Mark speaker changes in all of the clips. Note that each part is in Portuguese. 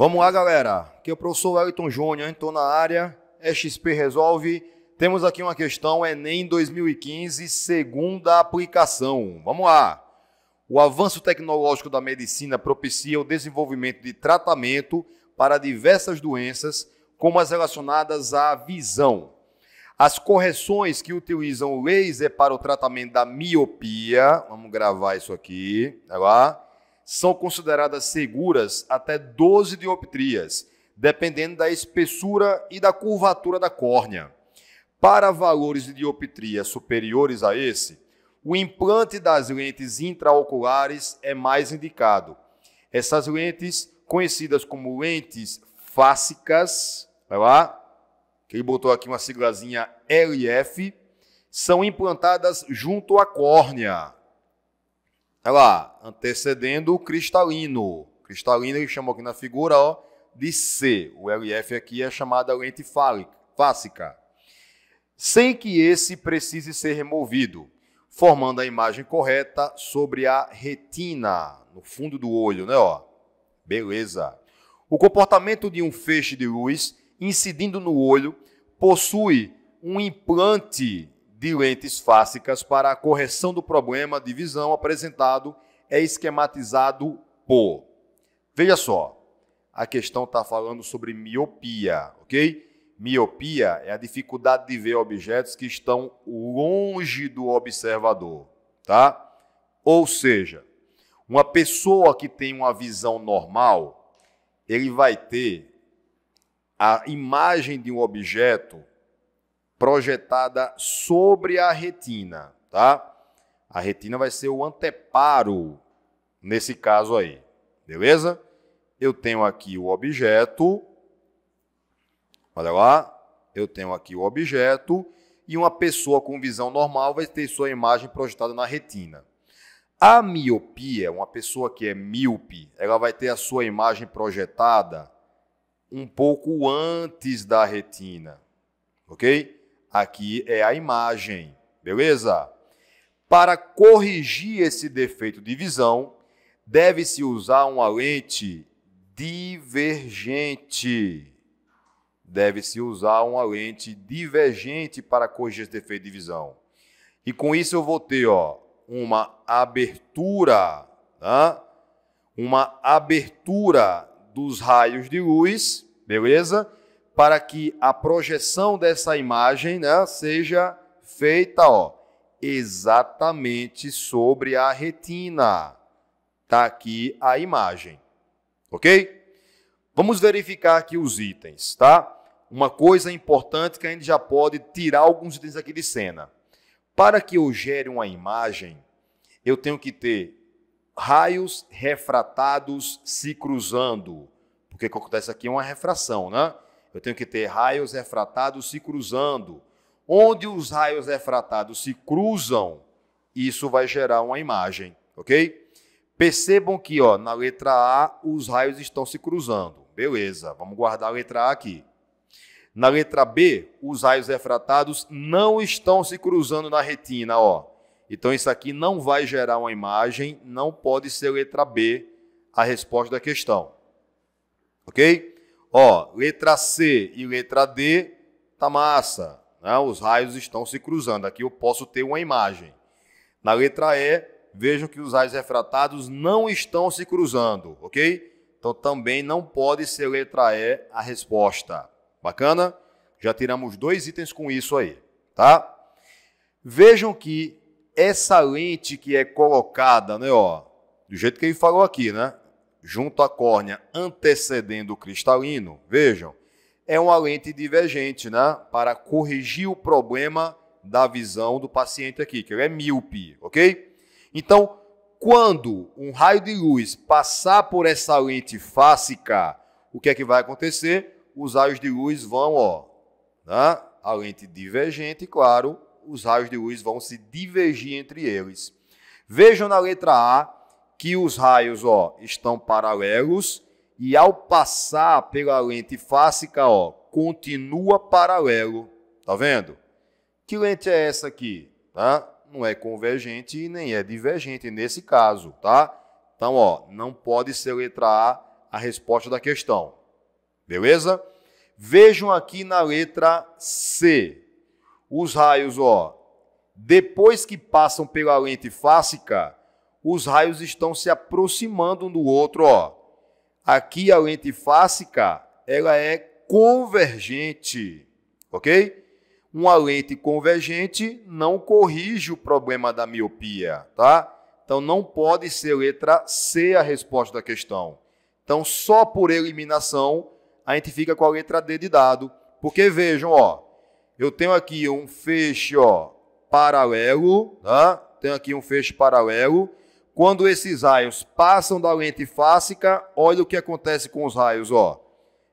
Speaker 1: Vamos lá, galera. Aqui é o professor Wellington Júnior, estou na área. XP Resolve. Temos aqui uma questão Enem 2015, segunda aplicação. Vamos lá. O avanço tecnológico da medicina propicia o desenvolvimento de tratamento para diversas doenças, como as relacionadas à visão. As correções que utilizam o laser para o tratamento da miopia, vamos gravar isso aqui, tá lá? São consideradas seguras até 12 dioptrias, dependendo da espessura e da curvatura da córnea. Para valores de dioptria superiores a esse, o implante das lentes intraoculares é mais indicado. Essas lentes, conhecidas como lentes fásicas, vai lá, que ele botou aqui uma siglazinha LF, são implantadas junto à córnea. Olha lá, antecedendo o cristalino. Cristalino ele chamou aqui na figura ó, de C. O LF aqui é chamada lente fásica. Sem que esse precise ser removido, formando a imagem correta sobre a retina, no fundo do olho, né? Ó. Beleza. O comportamento de um feixe de luz incidindo no olho possui um implante de lentes fásicas para a correção do problema de visão apresentado é esquematizado por. Veja só, a questão está falando sobre miopia, ok? Miopia é a dificuldade de ver objetos que estão longe do observador, tá? Ou seja, uma pessoa que tem uma visão normal, ele vai ter a imagem de um objeto projetada sobre a retina, tá? A retina vai ser o anteparo nesse caso aí, beleza? Eu tenho aqui o objeto, olha lá, eu tenho aqui o objeto e uma pessoa com visão normal vai ter sua imagem projetada na retina. A miopia, uma pessoa que é míope, ela vai ter a sua imagem projetada um pouco antes da retina, ok? Aqui é a imagem, beleza? Para corrigir esse defeito de visão, deve-se usar uma lente divergente. Deve-se usar uma lente divergente para corrigir esse defeito de visão. E com isso eu vou ter ó, uma abertura, tá? uma abertura dos raios de luz, beleza? Para que a projeção dessa imagem né, seja feita ó, exatamente sobre a retina. Está aqui a imagem. Ok? Vamos verificar aqui os itens, tá? Uma coisa importante que a gente já pode tirar alguns itens aqui de cena. Para que eu gere uma imagem, eu tenho que ter raios refratados se cruzando. Porque o que acontece aqui é uma refração, né? Eu tenho que ter raios refratados se cruzando. Onde os raios refratados se cruzam, isso vai gerar uma imagem, ok? Percebam que ó, na letra A os raios estão se cruzando. Beleza, vamos guardar a letra A aqui. Na letra B, os raios refratados não estão se cruzando na retina. Ó. Então, isso aqui não vai gerar uma imagem, não pode ser letra B a resposta da questão. Ok? Ó, letra C e letra D, tá massa. Né? Os raios estão se cruzando. Aqui eu posso ter uma imagem. Na letra E, vejam que os raios refratados não estão se cruzando, ok? Então também não pode ser letra E a resposta. Bacana? Já tiramos dois itens com isso aí, tá? Vejam que essa lente que é colocada, né, ó, do jeito que ele falou aqui, né? Junto à córnea antecedendo o cristalino, vejam, é uma lente divergente, né? Para corrigir o problema da visão do paciente aqui, que é míope, ok? Então, quando um raio de luz passar por essa lente fásica, o que é que vai acontecer? Os raios de luz vão, ó, né? a lente divergente, claro, os raios de luz vão se divergir entre eles. Vejam na letra A que os raios ó, estão paralelos e ao passar pela lente fásica, ó, continua paralelo. Tá vendo? Que lente é essa aqui? Tá? Não é convergente e nem é divergente nesse caso, tá? Então, ó, não pode ser letra A a resposta da questão. Beleza? Vejam aqui na letra C. Os raios, ó, depois que passam pela lente fásica, os raios estão se aproximando um do outro, ó. Aqui a lente fásica, ela é convergente, ok? Uma lente convergente não corrige o problema da miopia, tá? Então não pode ser letra C a resposta da questão. Então só por eliminação a gente fica com a letra D de dado, porque vejam, ó, eu tenho aqui um feixe, ó, paralelo, tá? Tenho aqui um feixe paralelo. Quando esses raios passam da lente fásica, olha o que acontece com os raios, ó.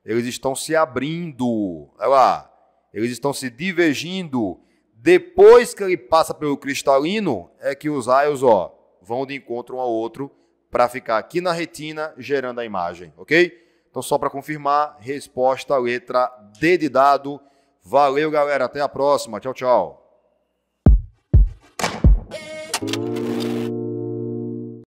Speaker 1: Eles estão se abrindo, olha lá. Eles estão se divergindo. Depois que ele passa pelo cristalino, é que os raios, ó, vão de encontro um ao outro para ficar aqui na retina gerando a imagem, ok? Então, só para confirmar, resposta letra D de dado. Valeu, galera. Até a próxima. Tchau, tchau.